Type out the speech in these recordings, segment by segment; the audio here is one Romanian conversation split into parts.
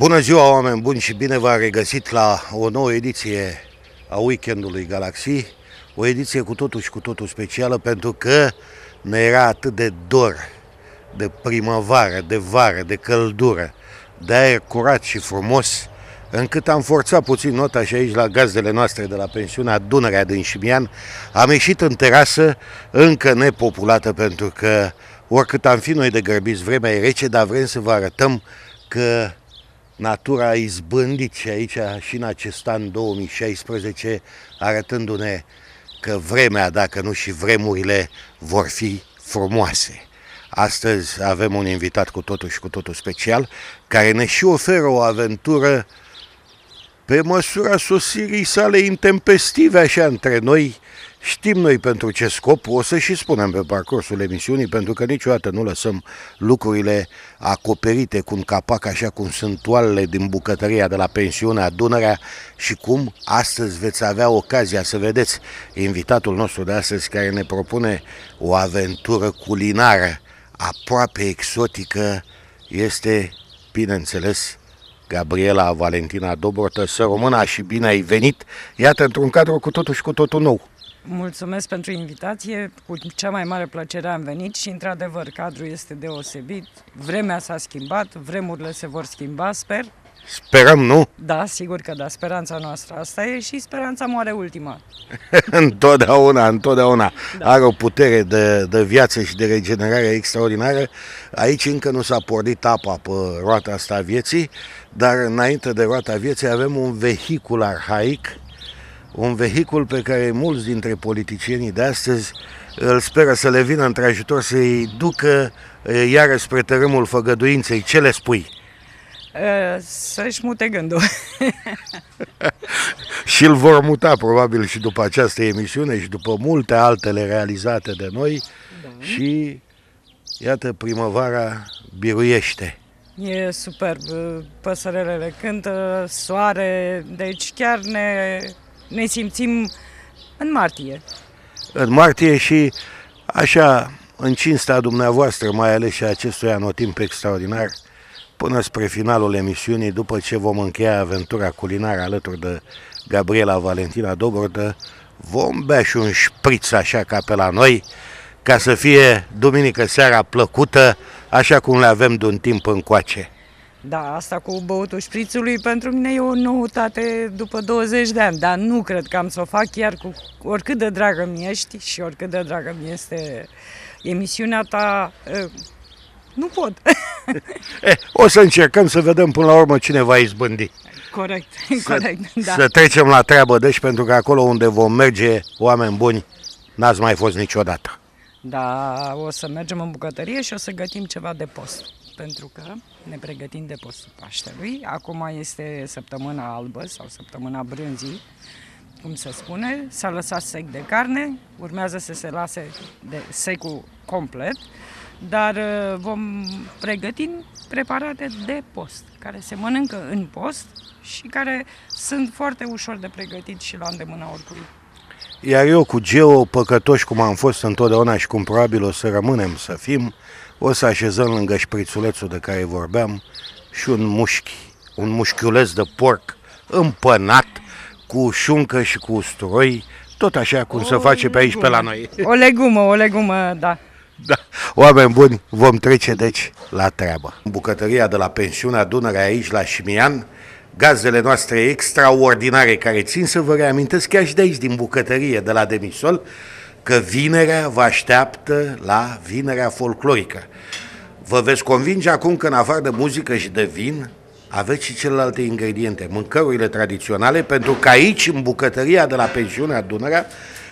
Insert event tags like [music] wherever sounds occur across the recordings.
Bună ziua, oameni buni și bine v-am regăsit la o nouă ediție a Weekendului Galaxy, o ediție cu totul și cu totul specială pentru că ne era atât de dor de primăvară, de vară, de căldură, de aer curat și frumos, încât am forțat puțin nota și aici la gazdele noastre de la pensiunea Dunărea din Șimian, am ieșit în terasă încă nepopulată pentru că oricât am fi noi de grăbiți, vremea e rece, dar vrem să vă arătăm că natura a izbândit și aici și în acest an 2016, arătându-ne că vremea, dacă nu și vremurile, vor fi frumoase. Astăzi avem un invitat cu totul și cu totul special, care ne și oferă o aventură pe măsura sosirii sale intempestive așa între noi, Știm noi pentru ce scop, o să și spunem pe parcursul emisiunii, pentru că niciodată nu lăsăm lucrurile acoperite cu un capac așa cum sunt toalele din bucătăria de la pensiunea Dunărea și cum astăzi veți avea ocazia să vedeți invitatul nostru de astăzi care ne propune o aventură culinară aproape exotică, este, bineînțeles, Gabriela Valentina Dobrotă, să româna și bine ai venit, iată, într-un cadru cu totul și cu totul nou. Mulțumesc pentru invitație, cu cea mai mare plăcere am venit și într-adevăr cadrul este deosebit, vremea s-a schimbat, vremurile se vor schimba, sper. Sperăm, nu? Da, sigur că da, speranța noastră asta e și speranța moare ultima. [laughs] întotdeauna, întotdeauna. Da. Are o putere de, de viață și de regenerare extraordinară. Aici încă nu s-a pornit apa pe roata asta a vieții, dar înainte de roata vieții avem un vehicul arhaic un vehicul pe care mulți dintre politicienii de astăzi îl speră să le vină între ajutor să-i ducă iară spre tărâmul făgăduinței. Ce le spui? Să-și mute gândul. [laughs] și îl vor muta probabil și după această emisiune și după multe altele realizate de noi da. și iată primăvara biruiește. E superb, păsărelele cântă, soare, deci chiar ne ne simțim în martie. În martie și așa, în cinstea dumneavoastră, mai ales și acestui anotimp extraordinar, până spre finalul emisiunii, după ce vom încheia aventura culinară alături de Gabriela Valentina Dobrodă, vom bea și un șpriț așa ca pe la noi, ca să fie duminică seara plăcută, așa cum le avem de un timp încoace. Da, asta cu băutul șprițului pentru mine e o noutate după 20 de ani, dar nu cred că am să o fac chiar cu oricât de dragă mi ești și oricât de dragă mi este emisiunea ta. Nu pot. [laughs] eh, o să încercăm să vedem până la urmă cine va izbândi. Corect, să, corect, da. Să trecem la treabă, deci, pentru că acolo unde vom merge, oameni buni, n-ați mai fost niciodată. Da, o să mergem în bucătărie și o să gătim ceva de post pentru că ne pregătim de postul Paștelui. Acum este săptămâna albă sau săptămâna brânzii, cum se spune. S-a lăsat sec de carne, urmează să se lase de secul complet, dar uh, vom pregăti preparate de post, care se mănâncă în post și care sunt foarte ușor de pregătit și la îndemâna oricui. Iar eu cu Geo, păcătoși cum am fost întotdeauna și cum probabil o să rămânem să fim, o să așezăm lângă șprițulețul de care vorbeam și un mușchi, un mușchiuleț de porc împănat cu șuncă și cu usturoi, tot așa cum o se face pe aici, pe la noi. O legumă, o legumă, da. [laughs] Da. Oameni buni, vom trece deci la treabă. Bucătăria de la pensiunea Dunărea aici la Șimian, gazdele noastre extraordinare care țin să vă reamintesc chiar și de aici din bucătărie de la Demisol, că vinerea vă așteaptă la vinerea folclorică. Vă veți convinge acum că în afară de muzică și de vin, aveți și celelalte ingrediente, mâncărurile tradiționale, pentru că aici, în bucătăria de la pensiunea Dunărea,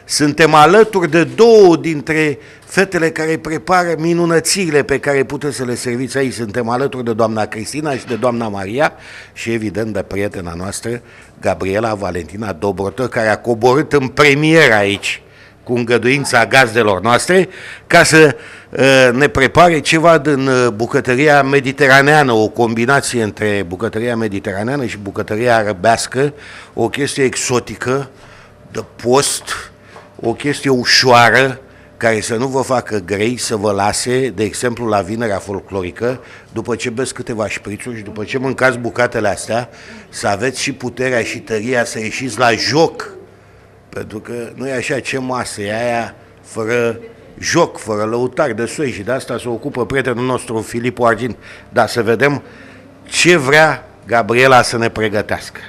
suntem alături de două dintre fetele care prepară minunățile pe care puteți să le serviți aici. Suntem alături de doamna Cristina și de doamna Maria și evident de prietena noastră, Gabriela Valentina Dobrotă, care a coborât în premieră aici cu îngăduința gazdelor noastre, ca să uh, ne prepare ceva din uh, bucătăria mediteraneană, o combinație între bucătăria mediteraneană și bucătăria arăbească, o chestie exotică, de post, o chestie ușoară, care să nu vă facă grei să vă lase, de exemplu, la vinerea folclorică, după ce beți câteva șprițuri și după ce mâncați bucatele astea, să aveți și puterea și tăria să ieșiți la joc. Pentru că nu e așa ce masă e aia fără joc, fără lăutari de soi și de asta se ocupă prietenul nostru Filipu Argint. Dar să vedem ce vrea Gabriela să ne pregătească.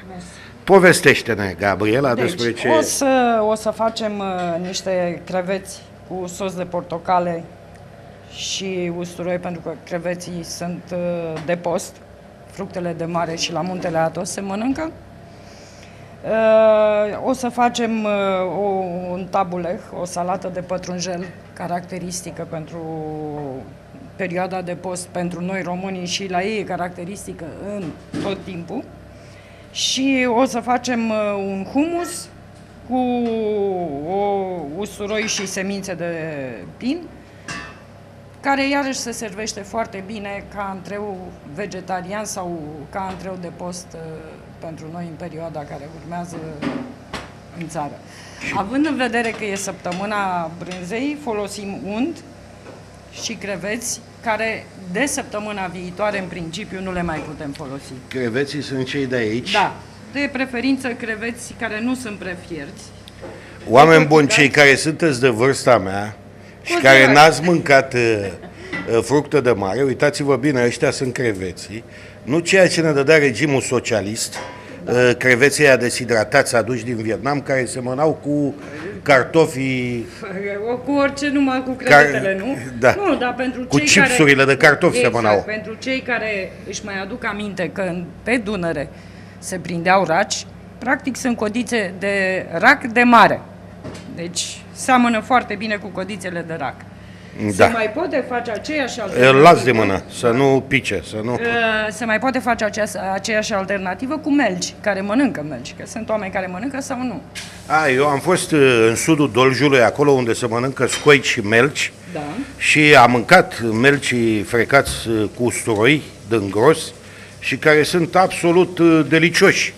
Povestește-ne, Gabriela, Deci, despre ce... o, să, o să facem uh, niște creveți cu sos de portocale și usturoi, pentru că creveții sunt uh, de post. Fructele de mare și la muntele Atos se mănâncă. Uh, o să facem uh, o, un tabuleh, o salată de pătrunjel caracteristică pentru perioada de post pentru noi românii și la ei e caracteristică în tot timpul. Și o să facem uh, un humus cu o usturoi și semințe de pin, care iarăși se servește foarte bine ca antreu vegetarian sau ca antreu de post uh, pentru noi în perioada care urmează în țară. Având în vedere că e săptămâna brânzei, folosim unt și creveți care de săptămâna viitoare în principiu nu le mai putem folosi. Creveții sunt cei de aici. Da, de preferință creveți care nu sunt prefierți. Oameni buni, cei care sunteți de vârsta mea și Cu care drag. n-ați mâncat uh, uh, fructe de mare, uitați-vă bine, ăștia sunt creveții, nu ceea ce ne dădea regimul socialist, uh, creveții aia deshidratați aduși din Vietnam, care semănau cu cartofii, Cu orice numai cu crevetele, nu? da. Nu, dar pentru Cu cei chipsurile care... de cartofi exact, semănau. pentru cei care își mai aduc aminte că în- pe Dunăre se prindeau raci, practic sunt codițe de rac de mare. Deci seamănă foarte bine cu codițele de rac. Da. Se mai poate face aceeași îl alternativă. las de mână, să nu pice, să nu... Uh, Se mai poate face acea, aceeași alternativă cu melci, care mănâncă melci, că sunt oameni care mănâncă sau nu. A, eu am fost uh, în sudul Doljului, acolo unde se mănâncă scoici și melci, Da. și am mâncat melcii frecați uh, cu usturoi din gros și care sunt absolut uh, delicioși.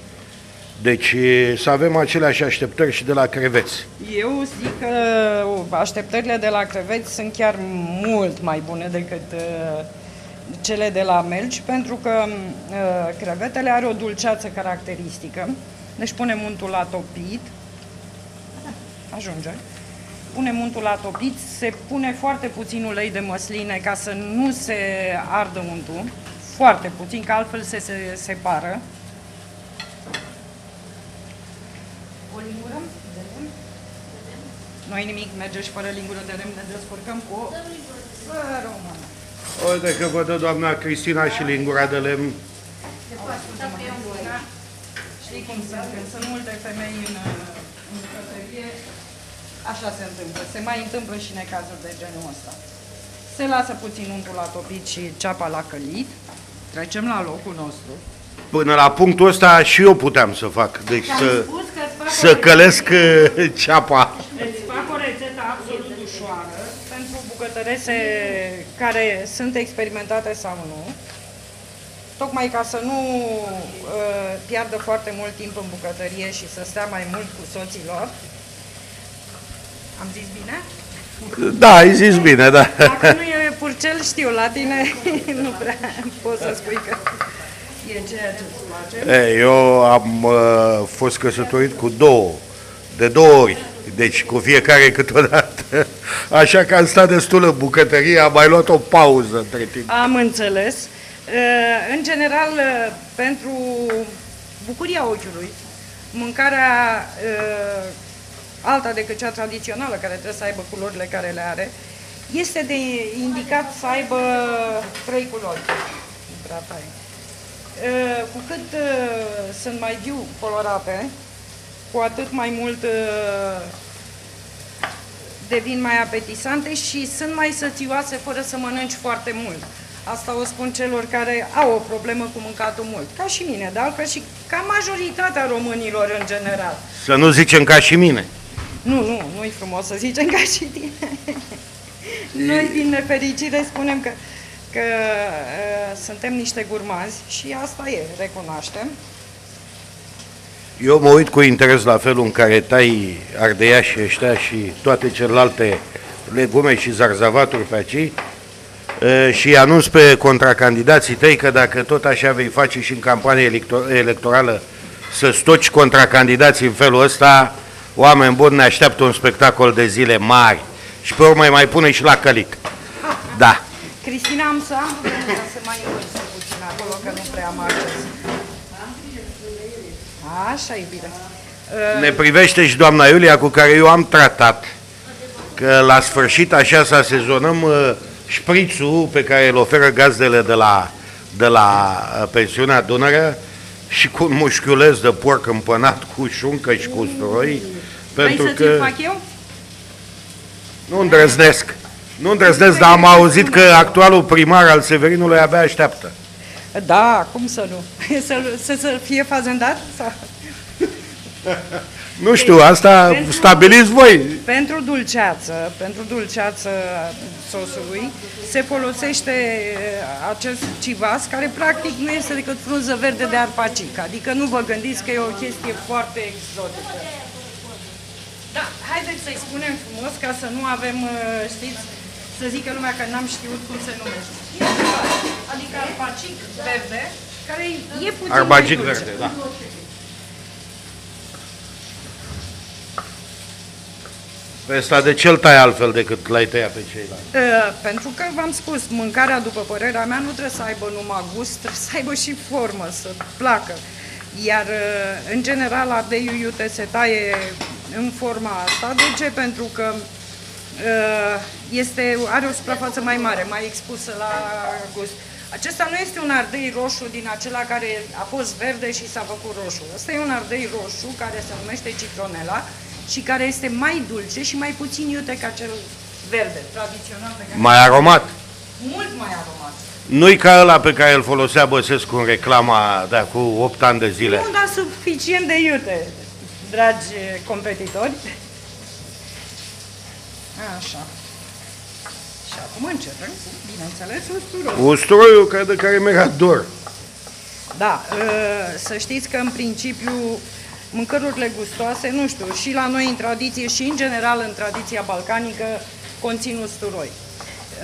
Deci uh, să avem aceleași așteptări și de la creveți. Eu zic că așteptările de la creveți sunt chiar mult mai bune decât uh, cele de la melci, pentru că uh, crevetele are o dulceață caracteristică. Deci punem untul la topit. Ajunge. Punem untul la topit, se pune foarte puțin ulei de măsline ca să nu se ardă untul. Foarte puțin, că altfel se, se separă. O lingură de lemn. Nu ai nimic, merge și fără lingură de lemn, ne descurcăm cu o... Fără o mână. Uite că vă dă doamna Cristina și lingura de lemn. Știi cum sunt, când sunt multe femei în, în bucătărie, așa se întâmplă. Se mai întâmplă și necazuri de genul ăsta. Se lasă puțin untul la topit și ceapa la călit. Trecem la locul nostru. Până la punctul ăsta și eu puteam să fac. Deci Am să, spus că îți fac să o călesc uh, ceapa. Îți fac o rețetă absolut ușoară pentru bucătărese care sunt experimentate sau nu. Tocmai ca să nu uh, piardă foarte mult timp în bucătărie și să stea mai mult cu soților. Am zis bine? Da, ai zis bine, da. Dacă nu e purcel, știu, la tine [laughs] nu prea poți să spui că e ceea ce îți place. E, eu am uh, fost căsătorit cu două, de două ori, deci cu fiecare câteodată. [laughs] Așa că am stat destul în bucătărie, am mai luat o pauză între timp. Am înțeles. Uh, În general, uh, pentru bucuria ochiului, mâncarea uh, alta decât cea tradițională, care trebuie să aibă culorile care le are, este de indicat să aibă trei culori. Nu prea tare. Uh, Cu cât uh, sunt mai viu colorate, cu atât mai mult uh, devin mai apetisante și sunt mai sățioase fără să mănânci foarte mult. Asta o spun celor care au o problemă cu mâncatul mult, ca și mine, de altfel și ca majoritatea românilor în general. Să nu zicem ca și mine. Nu, nu, nu-i frumos să zicem ca și tine. [laughs] Noi, din nefericire, spunem că, că uh, suntem niște gurmazi și asta e, recunoaștem. Eu mă uit cu interes la felul în care tai ardeiașii ăștia și toate celelalte legume și zarzavaturi pe aici uh, și anunț pe contracandidații tăi că dacă tot așa vei face și în campanie elector- electorală să stoci contracandidații în felul ăsta, oameni buni, ne așteaptă un spectacol de zile mari și pe urmă îi mai pune și la călic. Da. Cristina, am să am ca să mai învăț puțin acolo, că nu prea am ajuns. Așa, iubire. Ne privește și doamna Iulia cu care eu am tratat că la sfârșit așa să sezonăm uh, șprițul pe care îl oferă gazdele de la, de la uh, pensiunea Dunăre și cu un mușchiuleț de porc împănat cu șuncă și cu usturoi pentru Vrei să că ți fac eu? nu îndrăznesc. Nu îndrăznesc, dar am auzit că actualul primar al Severinului abia așteaptă. Da, cum să nu? [laughs] Să, să, să fie fazendat? Sau? Nu știu, asta Pentru- stabiliți voi. Pentru dulceață, pentru dulceață sosului, se folosește uh, acest civas, care practic nu este decât frunză verde de arpacic, adică nu vă gândiți că e o chestie foarte exotică. Da, haideți să-i spunem frumos ca să nu avem, uh, știți, să zică lumea că n-am știut cum se numește. E civas, adică arpacic verde, care e puțin Arbagic mai dulce. verde, da. Pe ăsta de ce-l tai altfel decât l-ai tăiat pe ceilalți? Uh, pentru că v-am spus, mâncarea, după părerea mea, nu trebuie să aibă numai gust, trebuie să aibă și formă, să placă. Iar, uh, în general, ardeiul iute se taie în forma asta. De ce? Pentru că uh, este, are o suprafață mai mare, mai expusă la gust. Acesta nu este un ardei roșu din acela care a fost verde și s-a făcut roșu. Ăsta e un ardei roșu care se numește citronela și care este mai dulce și mai puțin iute ca cel verde, tradițional pe care Mai aromat. mult mai aromat. Nu-i ca ăla pe care îl folosea Băsescu în reclama de cu 8 ani de zile. Nu, dar suficient de iute, dragi competitori. Așa. Și acum începem cu, bineînțeles, usturoi. Usturoiul care de care mi-era dor. Da, ă, să știți că în principiu mâncărurile gustoase, nu știu, și la noi în tradiție și în general în tradiția balcanică conțin usturoi.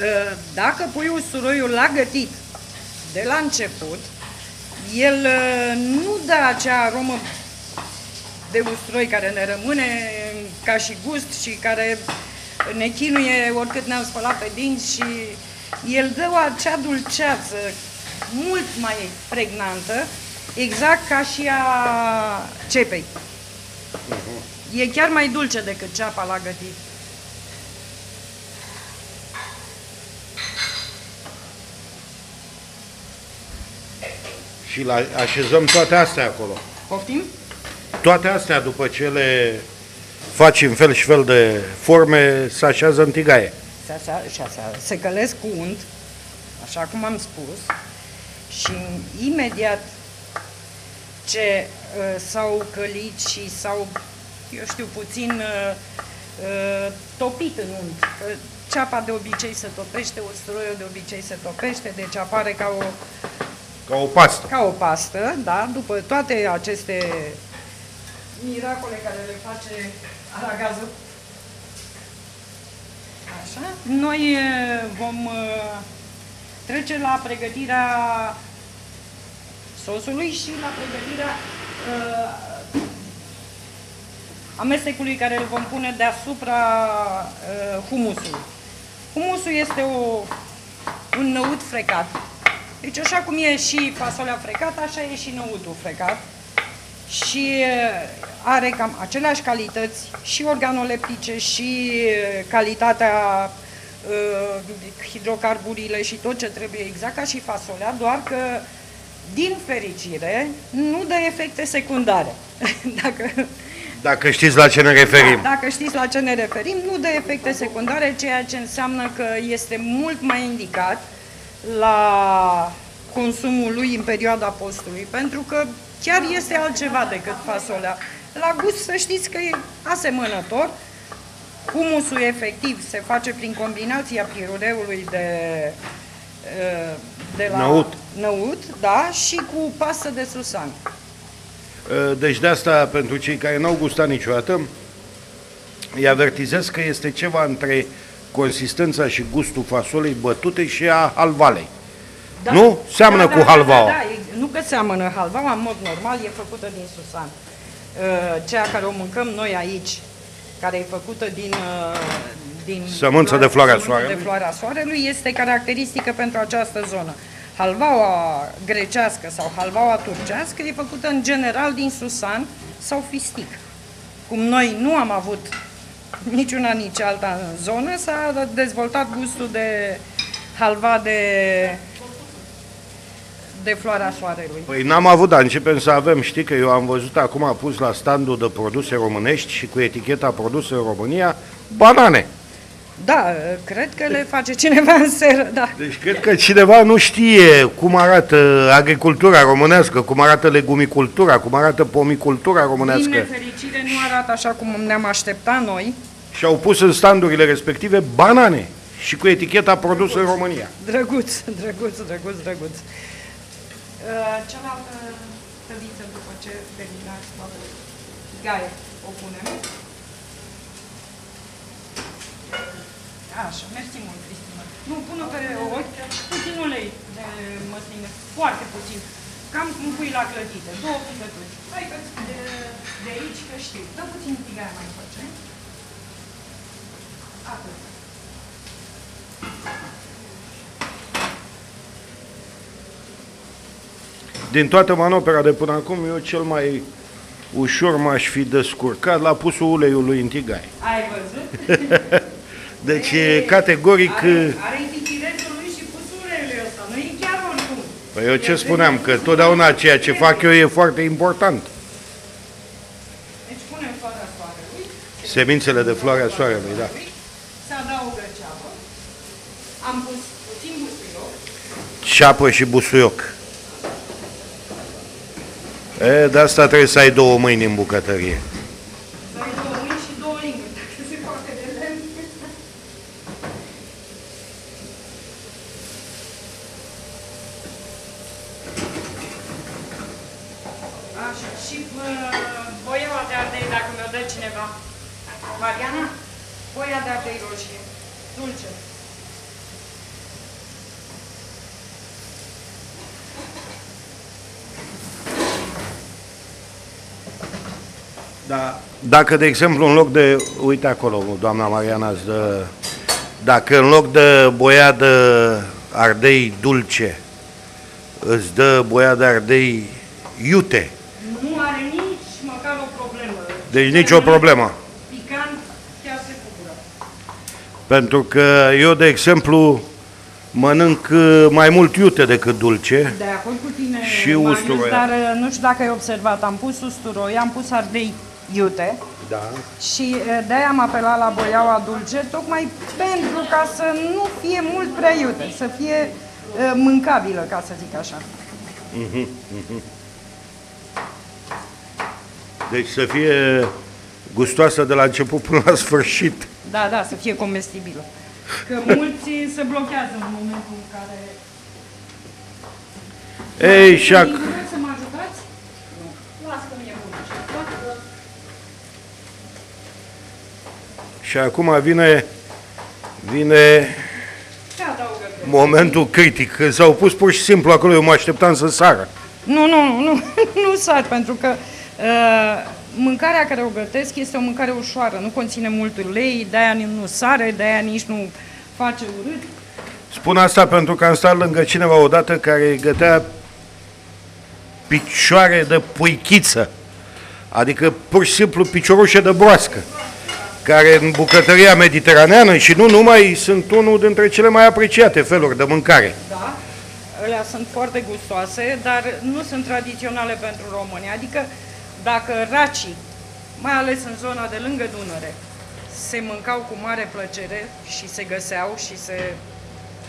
Ă, Dacă pui usturoiul la gătit de la început, el ă, nu dă acea aromă de usturoi care ne rămâne ca și gust și care ne chinuie oricât ne-am spălat pe dinți și el dă o acea dulceață mult mai pregnantă, exact ca și a cepei. E chiar mai dulce decât ceapa la gătit. Și la, așezăm toate astea acolo. Poftim? Toate astea, după ce le faci în fel și fel de forme, se așează în tigaie. Se, se, se, se, se călesc cu unt, așa cum am spus, și imediat ce uh, s-au călit și s-au, eu știu, puțin uh, uh, topit în unt. Că ceapa de obicei se topește, usturoiul de obicei se topește, deci apare ca o, Ca o pastă. ca o pastă, da? După toate aceste miracole care le face aragazul. Așa. Noi e, vom uh, trece la pregătirea sosului și la pregătirea uh, amestecului care îl vom pune deasupra uh, humusului. Humusul este o, un năut frecat. Deci așa cum e și fasolea frecată, așa e și năutul frecat. Și uh, are cam aceleași calități și organoleptice și uh, calitatea uh, hidrocarburile și tot ce trebuie exact ca și fasolea, doar că din fericire nu dă efecte secundare. [laughs] Dacă Dacă știți la ce ne referim. da, dacă știți la ce ne referim, nu de efecte secundare, ceea ce înseamnă că este mult mai indicat la consumul lui în perioada postului, pentru că chiar este altceva decât fasolea. La gust să știți că e asemănător, humusul efectiv se face prin combinația pirureului de, eh, de la Năut. năut da, și cu pastă de susan. Deci de asta, pentru cei care n-au gustat niciodată, îi avertizez că este ceva între consistența și gustul fasolei bătute și a halvalei. Nu? Seamănă cu halvaua. Da, da, e- nu că seamănă halvaua, în mod normal, e făcută din susan. Uh, Cea care o mâncăm noi aici, care e făcută din... uh, din Sămânță de floarea sămânță soarelui. de floarea soarelui, este caracteristică pentru această zonă. Halvaua grecească sau halvaua turcească e făcută în general din susan sau fistic. Cum noi nu am avut niciuna nici alta în zonă, s-a dezvoltat gustul de halva de, de floarea soarelui. Păi n-am avut, dar începem să avem. Știi că eu am văzut acum a pus la standul de produse românești și cu eticheta produse în România, banane. Da, cred că le face cineva în seră, da. Deci cred că cineva nu știe cum arată agricultura românească, cum arată legumicultura, cum arată pomicultura Din românească. nefericire nu arată așa cum ne-am așteptat noi. Și au pus în standurile respective banane și cu eticheta produsă în România. Drăguț, drăguț, drăguț, drăguț. Uh, Cealaltă tăviță după ce terminați toată gaie o punem. Așa, mersi mult, Cristina. Nu, pun-o pe ochi, puțin ulei de măsline, foarte puțin. Cam cum pui la clătite, două picături. Hai că de, de aici că știu. Dă puțin tigaia mai face. Atât. Din toată manopera de până acum, eu cel mai ușor m-aș fi descurcat la pusul uleiului în tigaie. Ai văzut? [laughs] Deci, e categoric, Are, are itinerul lui și pusurele ăsta, nu e chiar oricum. păi eu ce spuneam, că totdeauna ceea ce fac eu e foarte important. Deci punem floarea soarelui. Semințele de floarea soarelui, da. Se adaugă ceapă. Am pus puțin busuioc. Ceapă și busuioc. E, de asta trebuie să ai două mâini în bucătărie. Să ai două mâini și două linguri, dacă se poate de lemn. Așa, și uh, boiaua de ardei, dacă mi-o dă cineva. Mariana? Boia de ardei roșie. Dulce. Da. Dacă, de exemplu, în loc de, uite acolo, doamna Mariana, îți dă, dacă în loc de boia de ardei dulce, îți dă boia de ardei iute, Nu are nici măcar o problemă. deci nicio problemă. Picant, chiar se bucură. Pentru că eu, de exemplu, mănânc uh, mai mult iute decât dulce. De acord cu tine, Și Marius, usturoi. dar uh, nu știu dacă ai observat, am pus usturoi, am pus ardei iute Da. și uh, de-aia am apelat la boiaua dulce, tocmai pentru ca să nu fie mult prea iute, să fie uh, mâncabilă, ca să zic așa. Deci să fie gustoasă de la început până la sfârșit. Da, da, să fie comestibilă. Că [laughs] mulți se blochează în momentul în care... Ei, și ac- Vreți să mă ajutați? Nu. Las că mi-e bun așa. Și acum vine, vine Ce adaugă pe momentul critic, când s-au pus pur și simplu acolo, eu mă așteptam să sară. Nu, nu, nu, [laughs] nu sar, pentru că uh, mâncarea care o gătesc este o mâncare ușoară, nu conține mult ulei, de-aia nu sare, de-aia nici nu face urât. Spun asta pentru că am stat lângă cineva odată care gătea picioare de puichiță, adică pur și simplu piciorușe de broască, care în bucătăria mediteraneană și nu numai sunt unul dintre cele mai apreciate feluri de mâncare. Da, alea sunt foarte gustoase, dar nu sunt tradiționale pentru români. Adică dacă racii, mai ales în zona de lângă Dunăre, se mâncau cu mare plăcere și se găseau și se...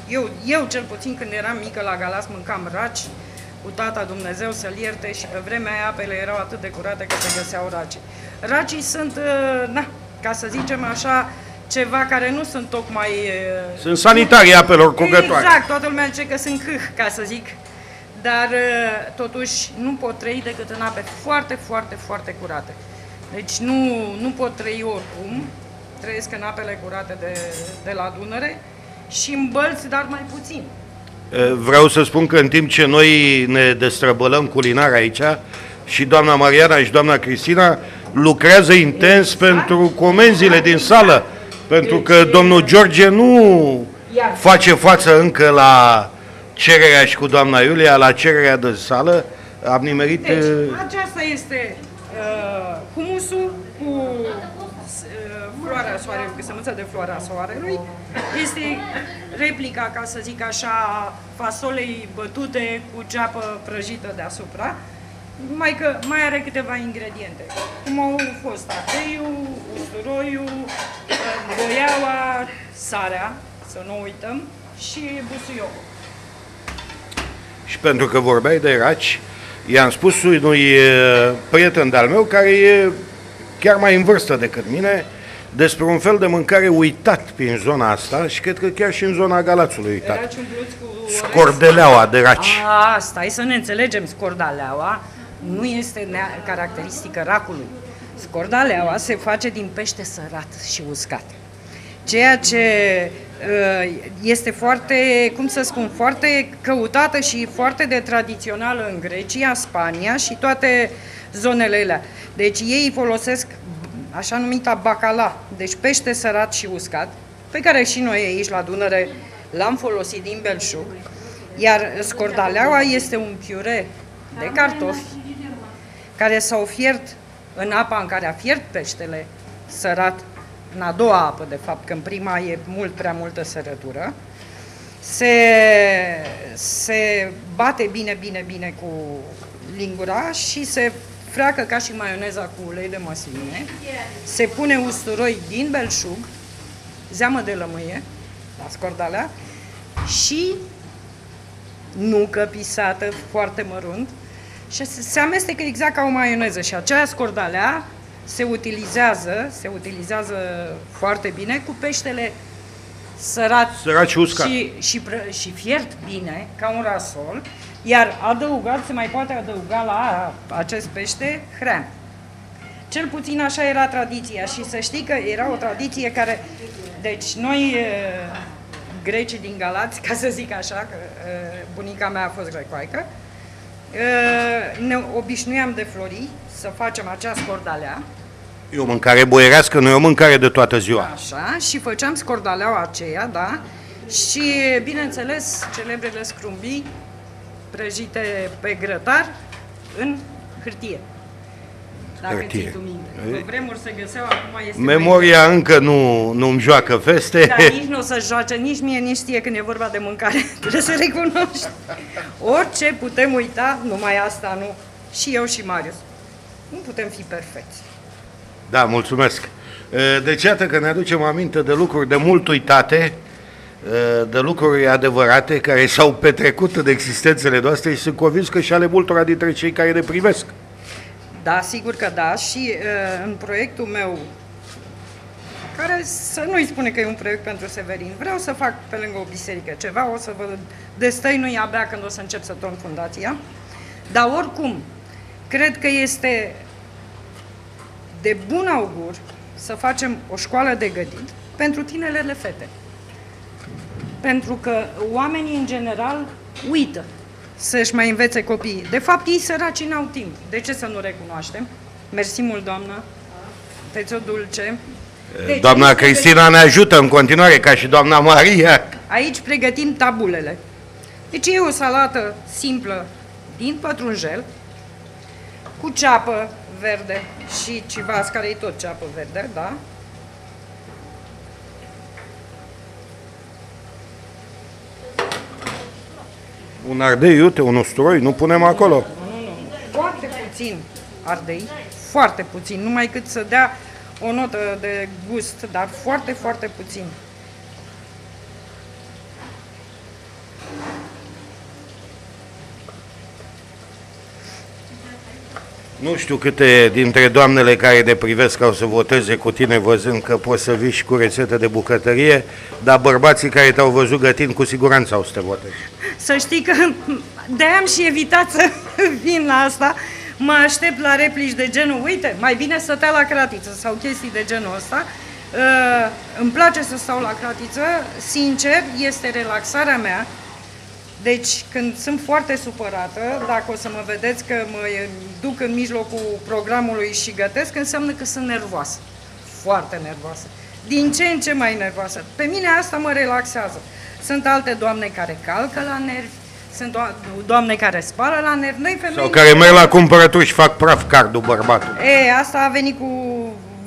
Eu, eu cel puțin când eram mică la Galas mâncam raci cu tata Dumnezeu să-l ierte și pe vremea aia apele erau atât de curate că se găseau raci. Racii sunt, uh, na, ca să zicem așa, ceva care nu sunt tocmai uh, Sunt sanitarii apelor curgătoare. Exact, toată lumea zice că sunt câh, ca să zic. Dar uh, totuși nu pot trăi decât în ape foarte, foarte, foarte curate. Deci nu, nu pot trăi oricum. trăiesc în apele curate de, de la Dunăre și în bălți, dar mai puțin. E, Vreau să spun că în timp ce noi ne destrăbălăm culinar aici, și doamna Mariana și doamna Cristina lucrează intens pentru comenzile din sală, pentru că domnul George nu Iar. face față încă la cererea și cu doamna Iulia, la cererea de sală. Am nimerit... Deci, e, aceasta este uh, humusul cu uh, floarea soarelui, cu sămânță de floarea soarelui. Este replica, ca să zic așa, a fasolei bătute cu ceapă prăjită deasupra. Mai că mai are câteva ingrediente, cum au fost ardeiul, usturoiul, uh, boiaua, sarea, să nu uităm, și busuiocul. Și pentru că vorbeai de raci, i-am spus unui e, prieten de-al meu care e chiar mai în vârstă decât mine despre un fel de mâncare uitat prin zona asta și cred că chiar și în zona Galațului uitat. Eraci umpluți cu orez. Scordeleaua de raci. A, stai să ne înțelegem, scordaleaua nu este nea- caracteristică racului. Scordaleaua se face din pește sărat și uscat. Ceea ce uh, este foarte, cum să spun, foarte căutată și foarte de tradițională în Grecia, Spania și toate zonele alea. Deci ei folosesc așa numita bacala, deci pește sărat și uscat, pe care și noi aici la Dunăre l-am folosit din belșug. Iar scordaleaua este un piure de cartofi care s-au fiert în apa în care a fiert peștele sărat, în a doua apă, de fapt, că în prima e mult prea multă sărătură, se, se bate bine, bine, bine cu lingura și se freacă ca și maioneza cu ulei de măsline, se pune usturoi din belșug, zeamă de lămâie, la scordalea, și nucă pisată foarte mărunt și se, se amestecă exact ca o maioneză și acea scordalea se utilizează, se utilizează foarte bine cu peștele sărat, Sărat și uscat. și, și, pră- și fiert bine, ca un rasol, iar adăugat, se mai poate adăuga la acest pește hrean. Cel puțin așa era tradiția și să știi că era o tradiție care, deci noi e, grecii din Galați, ca să zic așa, că e, bunica mea a fost grecoaică, e, ne obișnuiam de flori să facem acea scordalea, E o mâncare boierească, nu e o mâncare de toată ziua. Așa, și făceam scordaleaua aceea, da, și, bineînțeles, celebrele scrumbii prăjite pe grătar în hârtie. Dacă Hârtie. ții tu minte. Pe vremuri se găseau, acum este mai Memoria încă nu, nu îmi joacă feste. dar nici nu o să joace, nici mie, nici știe când e vorba de mâncare. [laughs] Trebuie să recunoști. Orice putem uita, numai asta nu. Și eu și Marius. Nu putem fi perfecți. Da, mulțumesc. E, Deci iată că ne aducem aminte de lucruri de mult uitate, e, de lucruri adevărate care s-au petrecut în existențele noastre și sunt convins că și ale multora dintre cei care ne privesc. Da, sigur că da. Și uh, în proiectul meu, care să nu-i spune că e un proiect pentru Severin, vreau să fac pe lângă o biserică ceva, o să vă destăinui abia când o să încep să torn fundația. Dar oricum, cred că este de bun augur să facem o școală de gătit pentru tinerele fete. Pentru că oamenii, în general, uită să-și mai învețe copiii. De fapt, ei săraci n-au timp. De ce să nu recunoaștem? Mersi mult, doamnă. Peți o dulce. Deci, Doamna aici Cristina ne ajută în continuare, ca și doamna Maria. Aici pregătim tabulele. Deci e o salată simplă din pătrunjel, cu ceapă verde și civas, care e tot ceapă verde, da? Un ardei, uite, un usturoi, nu punem acolo. Foarte puțin ardei, foarte puțin, numai cât să dea o notă de gust, dar foarte, foarte puțin. Nu știu câte dintre doamnele care ne privesc au să voteze cu tine văzând că poți să vii și cu rețete de bucătărie, dar bărbații care te-au văzut gătind cu siguranță au să te voteze. Să știi că de am și evitat să [laughs] vin la asta. Mă aștept la replici de genul, uite, mai bine stătea la cratiță sau chestii de genul ăsta, Uh, îmi place să stau la cratiță, sincer, este relaxarea mea. Deci, când sunt foarte supărată, dacă o să mă vedeți că mă duc în mijlocul programului și gătesc, înseamnă că sunt nervoasă. Foarte nervoasă. Din ce în ce mai nervoasă. Pe mine asta mă relaxează. Sunt alte doamne care calcă la nervi, sunt do- doamne care spală la nervi. Noi femei... Sau care merg la cumpărături și fac praf cardul bărbatului. E, asta a venit cu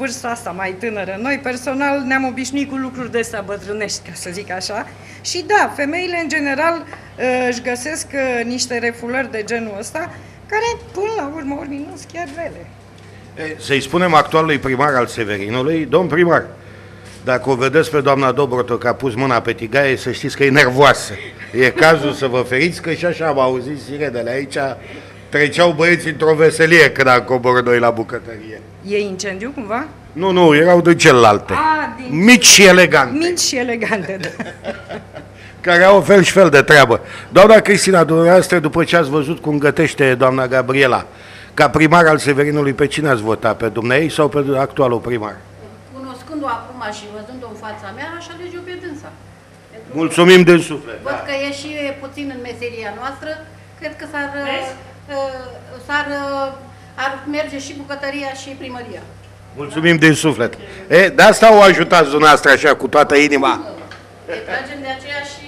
vârsta asta mai tânără. Noi personal ne-am obișnuit cu lucruri de astea bătrânești, ca să zic așa. Și da, femeile în general uh, își găsesc uh, niște refulări de genul ăsta, care până la urmă urmii nu sunt chiar rele. E, Să-i spunem actualului primar al Severinului, domn primar, dacă o vedeți pe doamna Dobrotă că a pus mâna pe tigaie, să știți că e nervoasă. E cazul să vă feriți, că și așa am auzit sirenele aici, treceau băieții într-o veselie când am coborât noi la bucătărie. E incendiu cumva? Nu, nu, erau de celelalte. A, din Mici și elegante, mici și elegante. Da. [laughs] care au fel și fel de treabă. Doamna Cristina, dumneavoastră, după ce ați văzut cum gătește doamna Gabriela, ca primar al Severinului, pe cine ați votat? Pe dumneai sau pe actualul primar? Cunoscându-o acum și văzându-o în fața mea, aș alege-o pe dânsa. Pentru că Mulțumim din suflet. Văd Da. că e și puțin în meseria noastră, cred că s-ar, Vezi? uh, s-ar, uh, ar merge și bucătăria și primăria. Mulțumim din suflet. E, de asta o ajutați dumneavoastră așa cu toată inima. Ne tragem de aceea și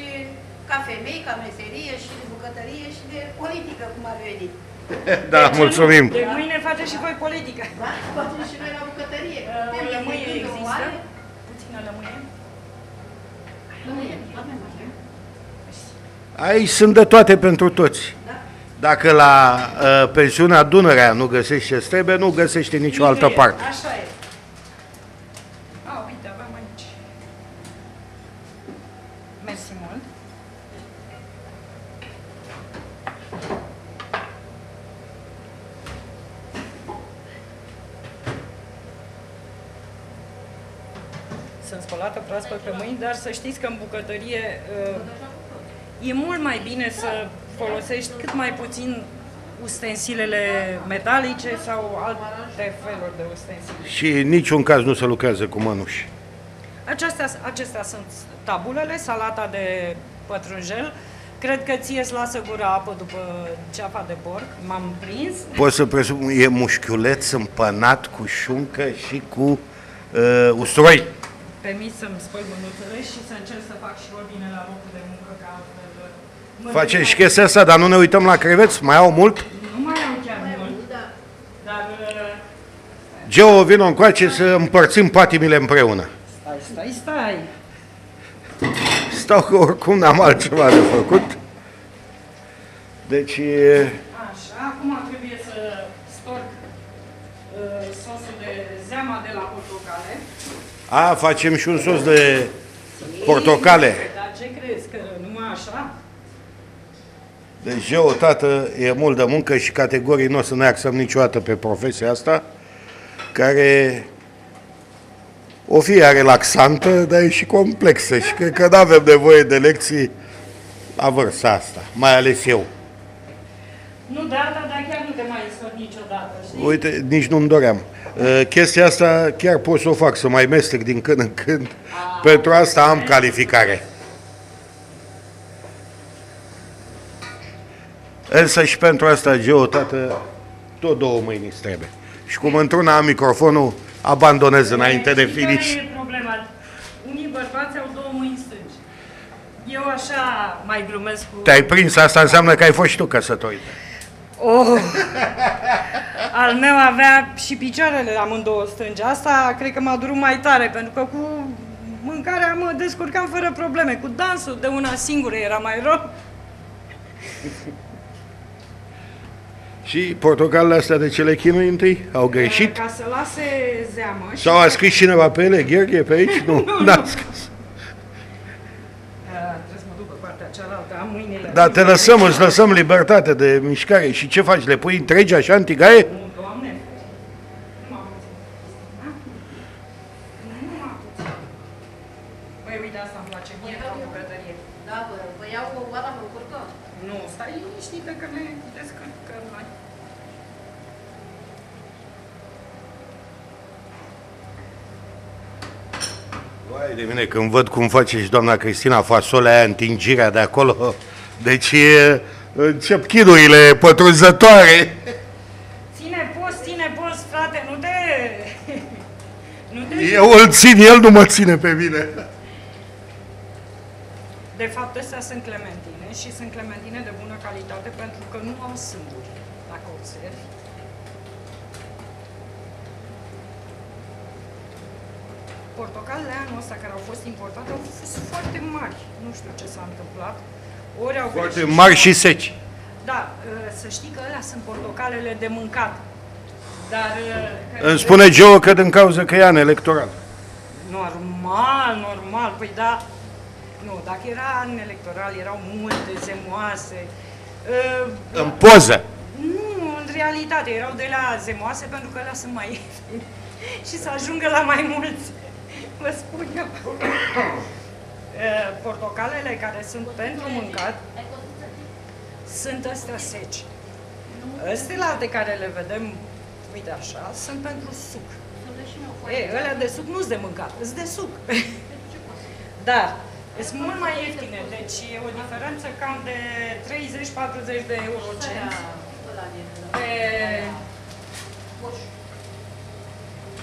ca femei, ca meserie și de bucătărie și de politică, cum ar veni. [laughs] Da, mulțumim. De mâine faceți și voi politică. Da? Facem și noi la bucătărie. Uh, Avem lămâie de când există? oare? Puțină lămâie. Lămâie, avem, avem. Aici sunt de toate pentru toți. Dacă la uh, pensiunea Dunărea nu găsești ce trebuie, nu găsești în nicio altă Nicăieri. parte. Așa e. A, uite, aveam aici. Mersi mult. Sunt spălată proaspăt pe mâini, dar să știți că în bucătărie uh, e mult mai bine să folosești cât mai puțin ustensilele metalice sau alte feluri de ustensile. Și în niciun caz nu se lucrează cu mănuși. Acestea, acestea sunt tabulele, salata de pătrunjel. Cred că ție îți lasă gura apă după ceapa de porc, m-am prins. Poți să presupun, e mușchiuleț împănat cu șuncă și cu uh, usturoi. Permis să-mi spăl mânuțele și să încerc să fac și ordine la locul de muncă, ca altfel... mă Facem duc și la- chestia asta, dar nu ne uităm la creveți? Mai au mult? Nu mai am chiar mult, dar... uh, Geo, vină încoace să împărțim patimile împreună. Stai, stai, stai! Stau că oricum n-am altceva de făcut. Deci, e, Așa, acum trebuie să storc uh, sosul de zeama de la portocale. a, facem și un sos de portocale. Dar ce crezi, că numai așa? Deci, Geo, tată, e mult de muncă și categorii nu o să ne axăm niciodată pe profesia asta, care o fie relaxantă, dar e și complexă și cred că nu avem nevoie de lecții la vârsta asta, mai ales eu. Nu de asta, dar chiar nu te mai scot niciodată, știi? Uite, nici nu-mi doream. Uh, Chestia asta chiar pot să o fac, să mai mestec din când în când. Pentru asta am calificare. Însă și pentru asta, Geo, tată, tot două mâini îți trebuie. Și cum într-una am microfonul, abandonez înainte de Știi care finish. e problema? Unii bărbați au două mâini stângi. Eu așa mai glumesc cu... Te-ai prins, asta înseamnă că ai fost și tu căsătorit. Oh! Al meu avea și picioarele amândouă stângi. Asta cred că m-a durut mai tare, pentru că cu mâncarea mă descurcam fără probleme. Cu dansul de una singură era mai rău. Și portocalele astea de ce le chinui întâi? Au greșit? Ca să lase zeamă și... [laughs] Sau a scris cineva pe ele, Gheorghe, pe aici? Nu, [laughs] n-a scris. Da, trebuie să mă duc pe partea cealaltă, am mâinile. Dar te lăsăm, îți lăsăm libertate de mișcare. Și ce faci? Le pui întregi așa în tigaie? Nu, Doamne, nu m-am puțin. Da? Nu m-am puțin. Băi, uite, asta îmi place mie ca bucătărie. Da, vă, vă iau o oară în curcă. Nu, stai liniștită că ne descărcăm noi. Vai de mine, când văd cum face și doamna Cristina fasolea aia, întingirea de acolo, deci e, încep chidurile pătrunzătoare. Ține post, ține post, frate, nu te... [laughs] Nu te... Eu îl țin, el nu mă ține pe mine. De fapt, astea sunt clementine și sunt clementine de bună calitate pentru că nu au sâmburi, dacă observi. Portocalele anul ăsta care au fost importate au fost foarte mari. Nu știu ce s-a întâmplat. Ori au Foarte greșit. mari și seci. Da, ă, să știi că alea sunt portocalele de mâncat. Dar... ă, Îmi spune Geo că din cauza că e an electoral. Normal, normal, păi da. Nu, dacă era an electoral, erau multe zemoase. Uh, În poză. nu, în realitate, erau de la zemoase pentru că alea sunt mai [laughs] ieftine. Și să ajungă la mai mulți. Vă spun eu. Uh, Portocalele care sunt pentru mâncat sunt astea seci. Astea alte care le vedem, uite așa, sunt pentru suc. E, ălea de suc nu-s de mâncat, sunt de suc. Dar sunt mult mai ieftine, deci e o diferență cam de 30-40 de euro cenți pe,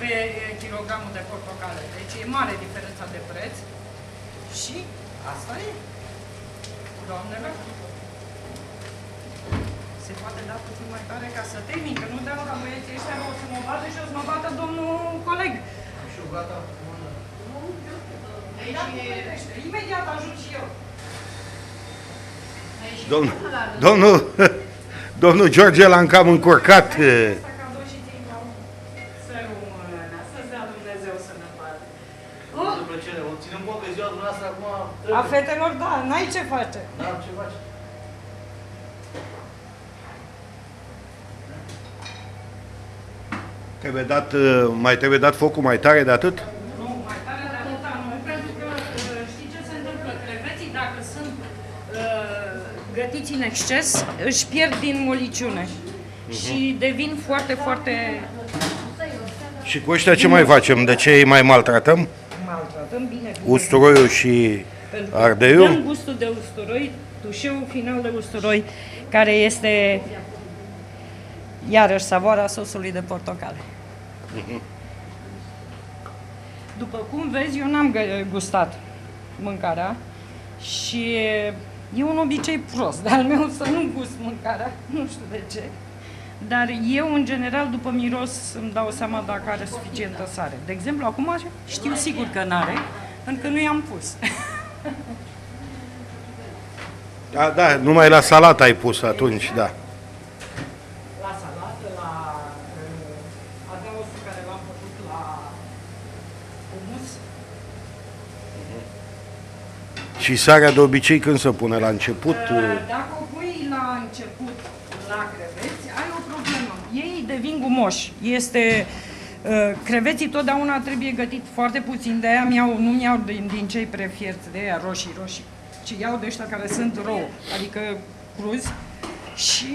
pe kilogramul de portocale. Deci e mare diferența de preț și asta e. Doamnelor, se poate da puțin mai tare ca să termin, că nu dau la băieții ăștia o să mă bată și o să mă bată domnul coleg. Da, Imediat ajut și eu. Domnul, domnul, domnul George l-am cam încurcat. eh, Asta cadou și ții la un să rămână, să-ți dea Dumnezeu sănătate. Oh, de plăcere. O ținem cont că ziua dumneavoastră acum a trebuie. fetelor, da, n-ai ce face. N-am ce face. Trebuie dat, eh, mai trebuie dat focul mai tare de atât? Nu, mai tare de atâta nu, pentru că uh, știi ce se întâmplă? Creveții, dacă sunt uh, gătiți în exces, își pierd din moliciune și devin foarte, foarte Și cu ăștia ce mai facem? De ce îi mai maltratăm? maltratăm bine. Usturoiul și Pentru că ardeiul? Dăm gustul de usturoi, tușeul final de usturoi, care este iarăși savoarea sosului de portocale. După cum vezi, eu n-am gă- gustat mâncarea și e un obicei prost de-al meu să nu gust mâncarea, [laughs] nu știu de ce. Dar eu, în general, după miros, îmi dau seama dacă are suficientă sare. De exemplu, acum știu sigur că n-are, pentru că nu i-am pus. Da, da, numai la salată ai pus atunci, da. la salată, la uh, adaosul care l-am făcut la humus. Și sarea de obicei când se pune la început? Uh, Dacă o pui la început la creveți, ai o problemă. Ei devin gumoși. Este uh, creveții totdeauna trebuie gătit foarte puțin, de aia mi-au, nu mi-au din, din cei prefierți, de aia roșii, roșii, ci iau de ăștia care sunt rouă, adică cruzi și